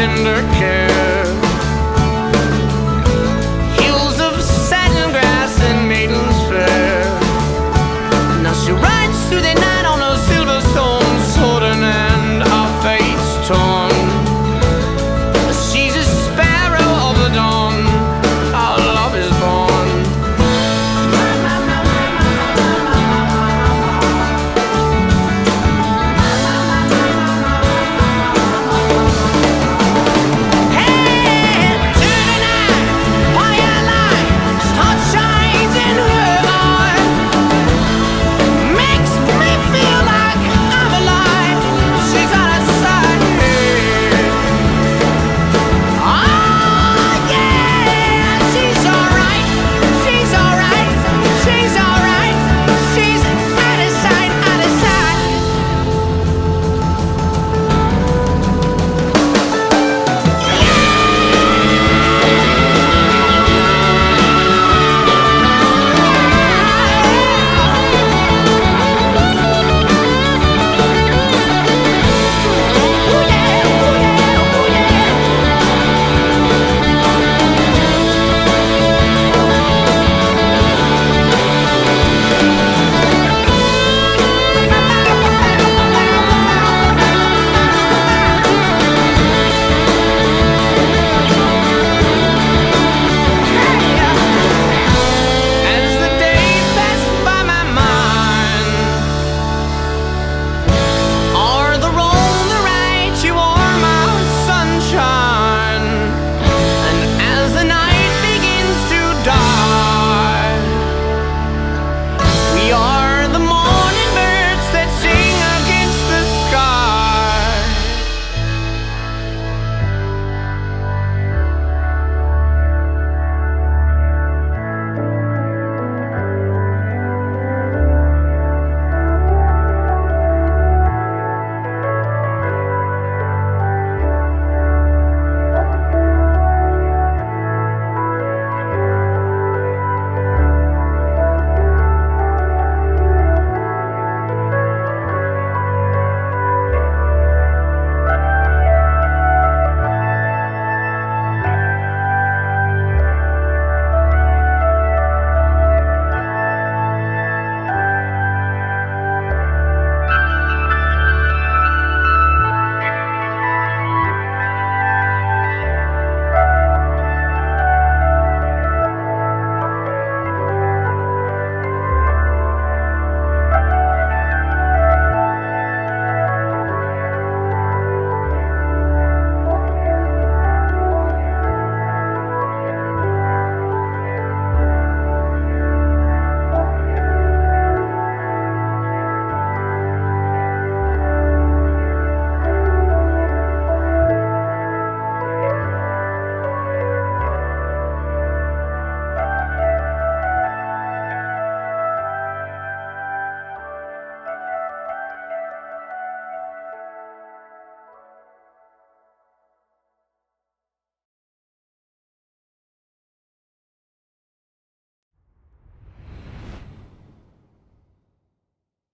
tender care.